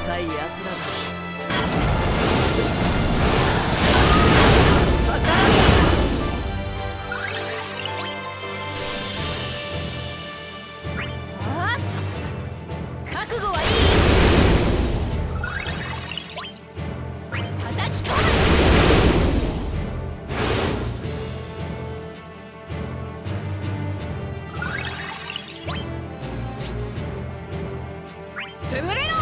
さい奴らだ潰れろ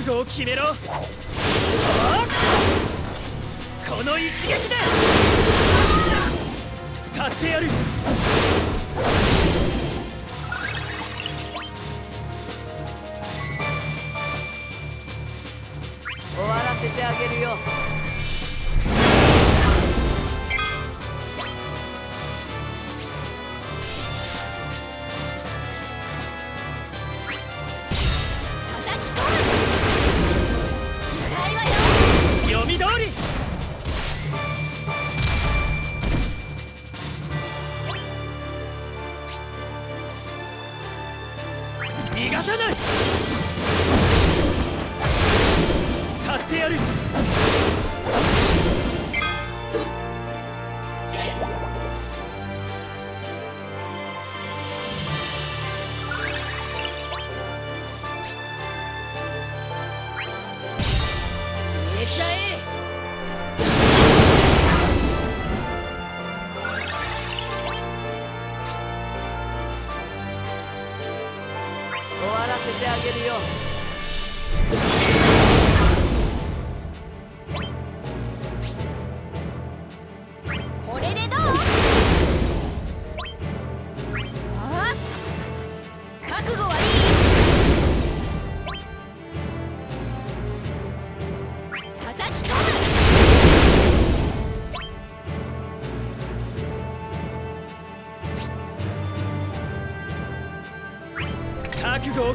覚悟を決めろ。この一撃だ。買ってやる。終わらせてあげるよ。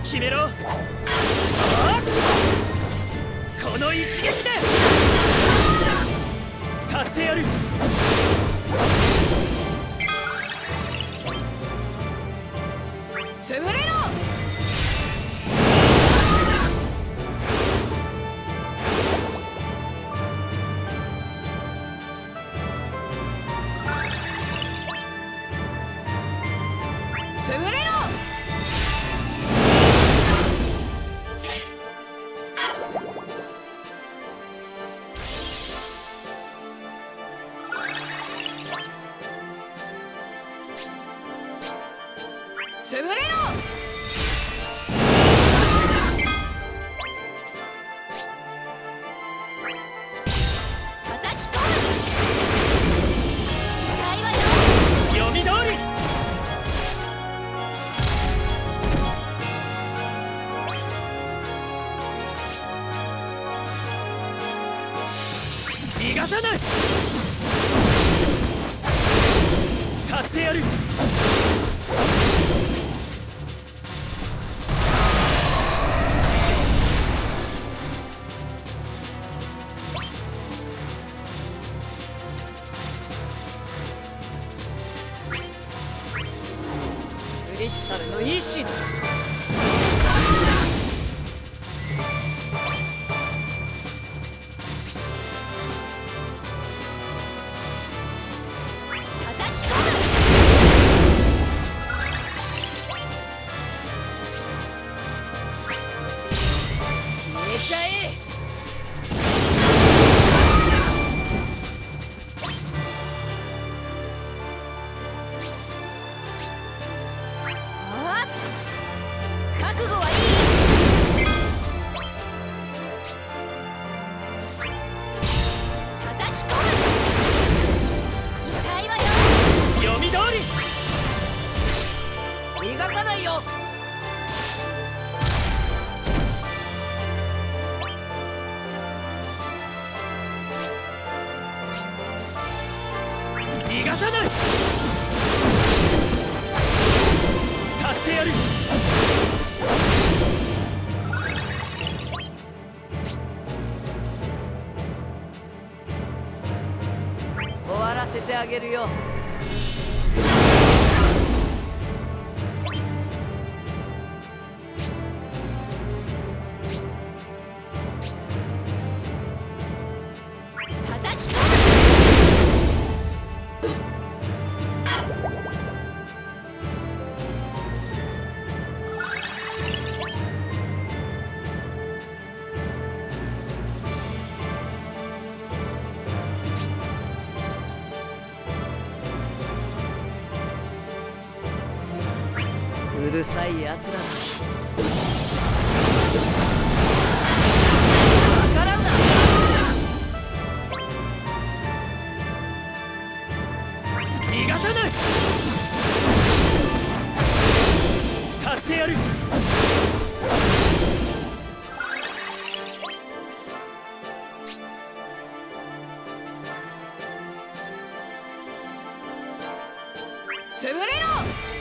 決めろ。この一撃で。勝ってやる。潰れ。意志だけるよるさい奴つらだ逃がさぬってやる。潰れろ。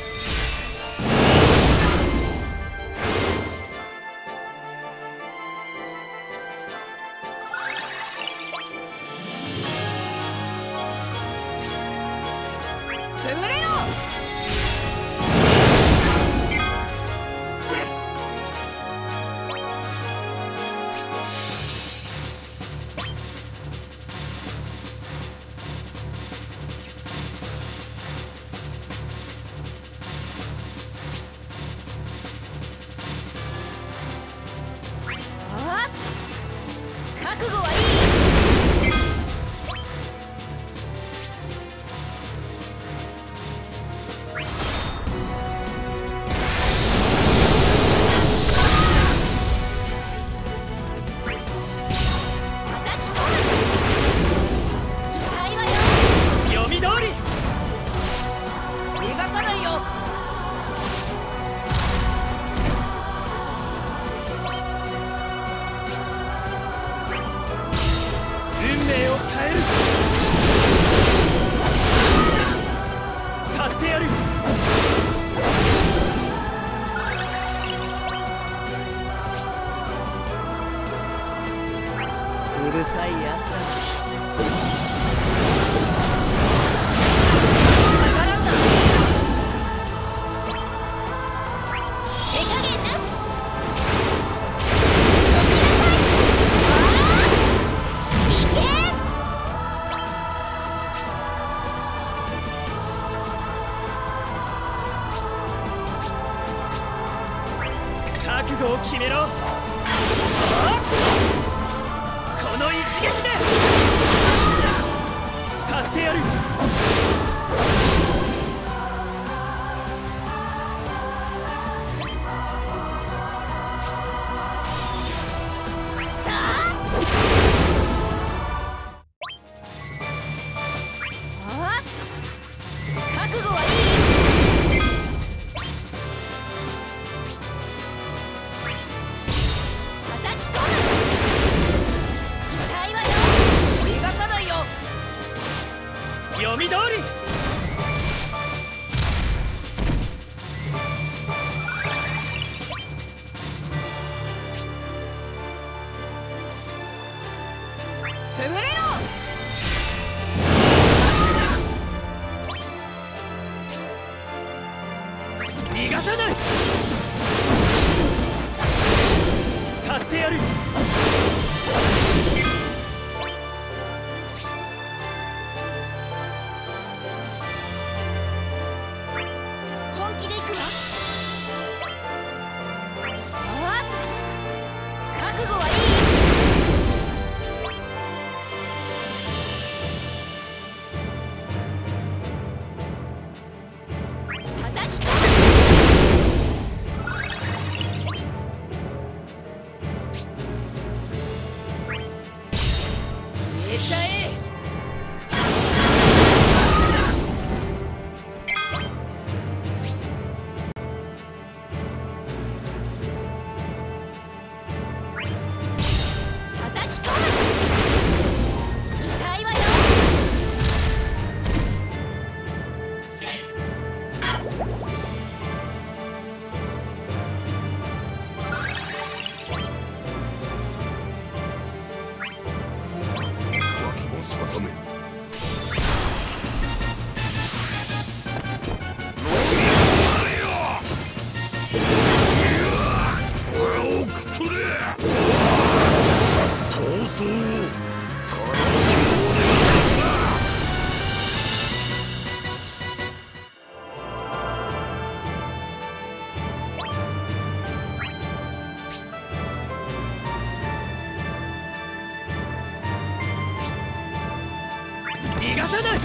逃がさない。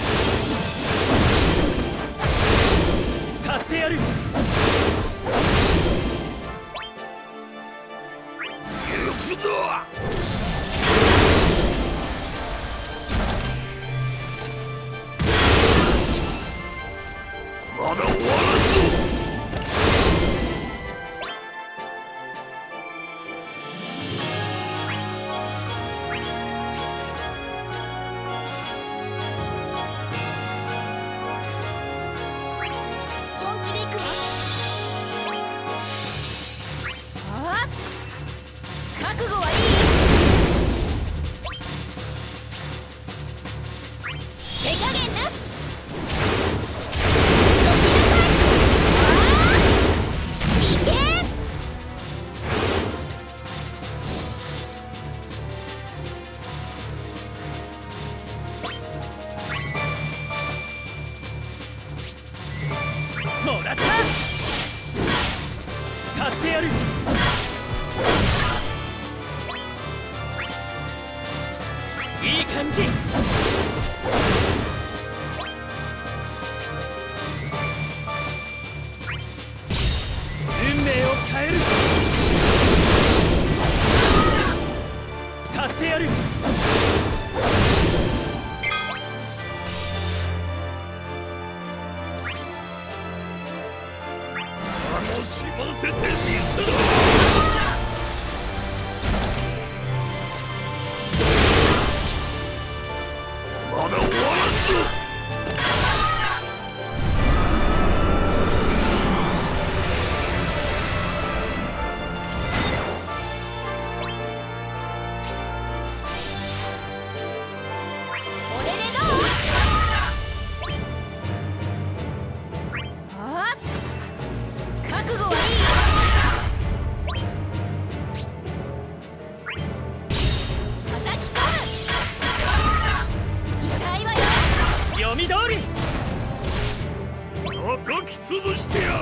買ってやる。行くぞ。ってやる。いい感じ。潰してやろう。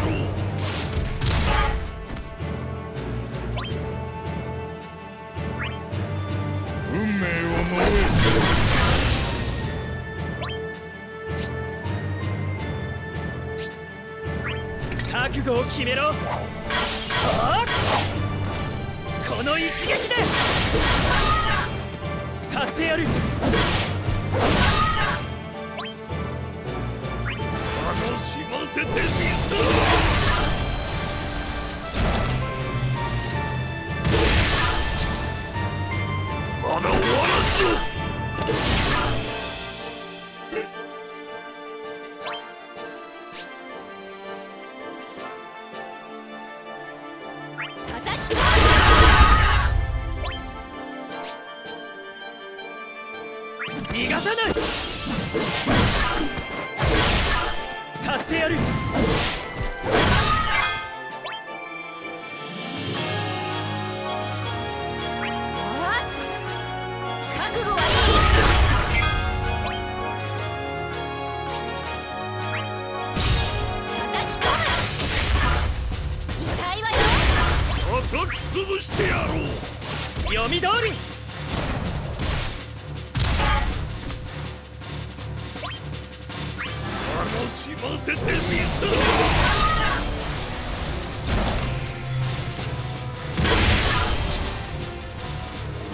覚悟を決めろ。この一撃で！ってやる。の四せてみ水だ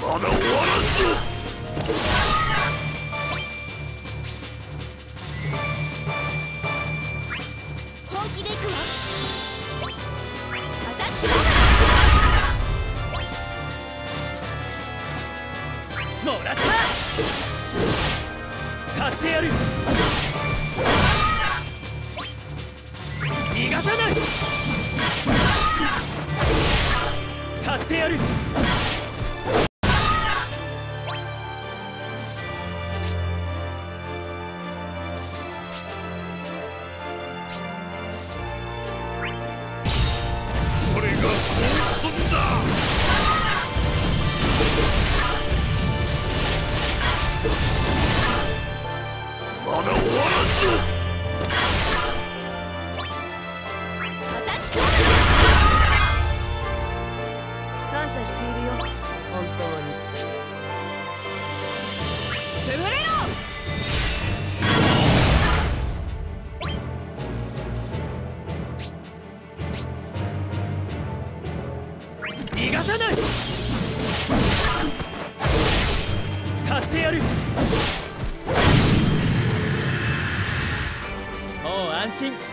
まだ終わらんぞ。さな買ってやる。もう安心。